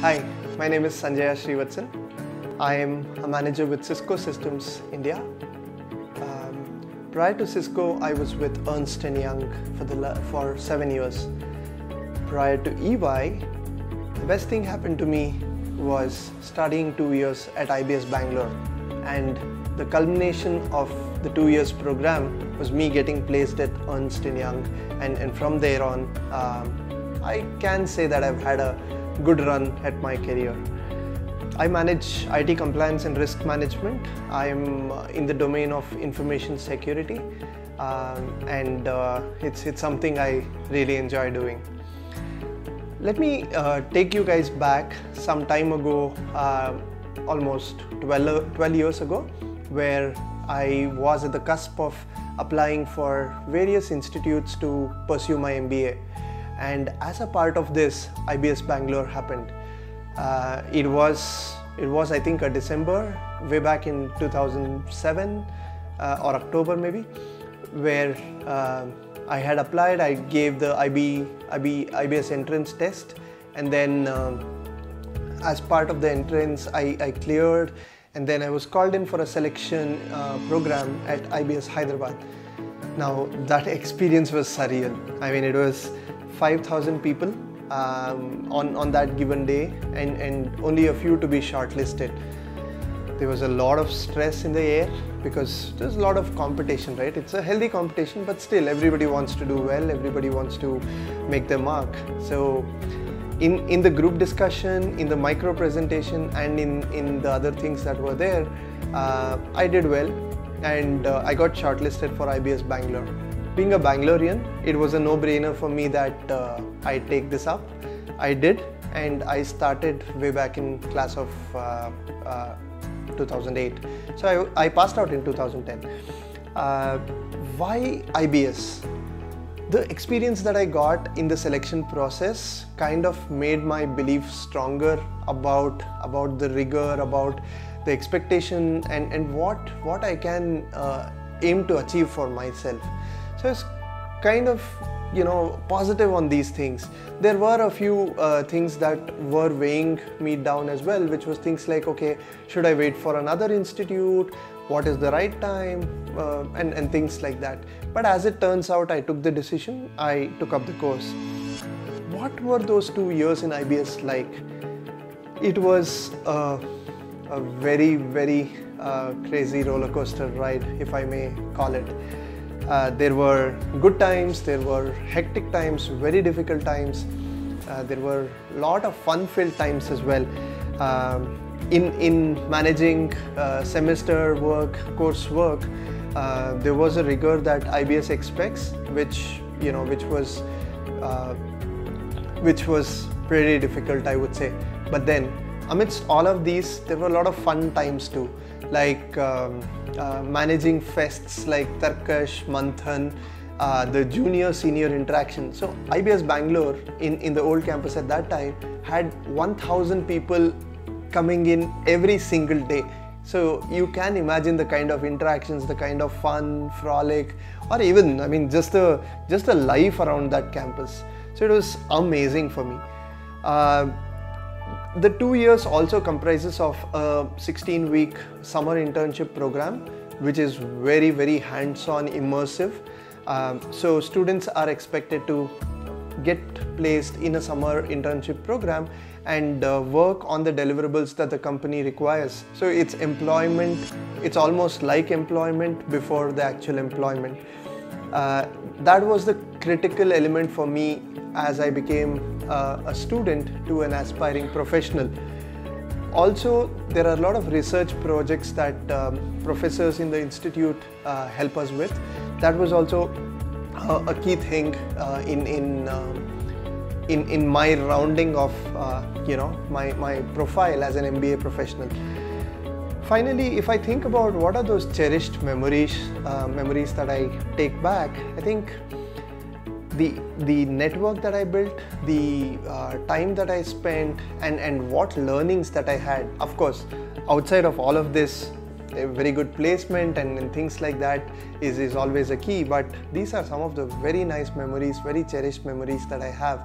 Hi, my name is Sanjaya Srivatsan. I am a manager with Cisco Systems India. Um, prior to Cisco, I was with Ernst & Young for, the, for seven years. Prior to EY, the best thing happened to me was studying two years at IBS Bangalore. And the culmination of the two years program was me getting placed at Ernst & Young. And, and from there on, um, I can say that I've had a good run at my career. I manage IT compliance and risk management. I'm uh, in the domain of information security um, and uh, it's, it's something I really enjoy doing. Let me uh, take you guys back some time ago, uh, almost 12, 12 years ago, where I was at the cusp of applying for various institutes to pursue my MBA and as a part of this IBS Bangalore happened. Uh, it was it was I think a December way back in 2007 uh, or October maybe where uh, I had applied I gave the IB, IB IBS entrance test and then um, as part of the entrance I, I, cleared and then I was called in for a selection uh, program at IBS Hyderabad. Now that experience was surreal. I mean it was 5,000 people um, on, on that given day and, and only a few to be shortlisted. There was a lot of stress in the air because there's a lot of competition, right? It's a healthy competition, but still everybody wants to do well, everybody wants to make their mark. So in, in the group discussion, in the micro presentation and in, in the other things that were there, uh, I did well and uh, I got shortlisted for IBS Bangalore. Being a Bangalorean, it was a no-brainer for me that uh, I take this up. I did and I started way back in class of uh, uh, 2008. So I, I, passed out in 2010. Uh, why IBS? The experience that I got in the selection process kind of made my belief stronger about, about the rigor, about the expectation and, and what, what I can uh, aim to achieve for myself. So it's kind of you know positive on these things. There were a few uh, things that were weighing me down as well which was things like okay should i wait for another institute? What is the right time? Uh, and, and things like that. But as it turns out i took the decision. I took up the course. What were those two years in ibs like? It was uh, a very very uh, crazy roller coaster ride if i may call it uh, there were good times, there were hectic times, very difficult times. Uh, there were a lot of fun-filled times as well. Um, in, in managing uh, semester work, course work, uh, there was a rigor that IBS expects, which you know, which was, uh, which was pretty difficult, I would say. But then, amidst all of these, there were a lot of fun times too, like. Um, uh, managing fests like Tarkash, Manthan, uh, the junior senior interaction. So IBS Bangalore in, in the old campus at that time had 1000 people coming in every single day. So you can imagine the kind of interactions, the kind of fun, frolic, or even I mean just the just the life around that campus. So it was amazing for me. Uh, the two years also comprises of a 16 week summer internship program which is very very hands-on immersive. Um, so students are expected to get placed in a summer internship program and uh, work on the deliverables that the company requires. So it's employment it's almost like employment before the actual employment uh, that was the critical element for me as I became uh, a student to an aspiring professional. Also, there are a lot of research projects that um, professors in the institute uh, help us with. That was also uh, a key thing uh, in in, um, in in my rounding of uh, you know my my profile as an MBA professional. Finally, if I think about what are those cherished memories, uh, memories that I take back, I think the the network that I built, the uh, time that I spent, and and what learnings that I had. Of course, outside of all of this, a very good placement and, and things like that is is always a key. But these are some of the very nice memories, very cherished memories that I have,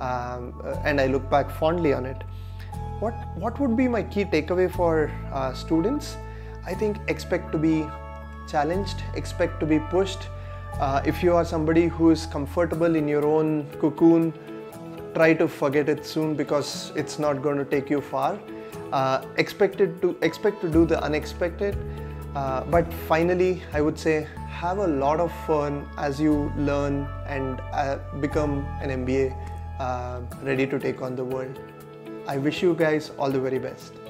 um, uh, and I look back fondly on it. What what would be my key takeaway for uh, students? I think expect to be challenged, expect to be pushed. Uh, if you are somebody who is comfortable in your own cocoon, try to forget it soon because it's not going to take you far. Uh, expected to expect to do the unexpected. Uh, but finally, I would say have a lot of fun as you learn and uh, become an MBA uh, ready to take on the world. I wish you guys all the very best.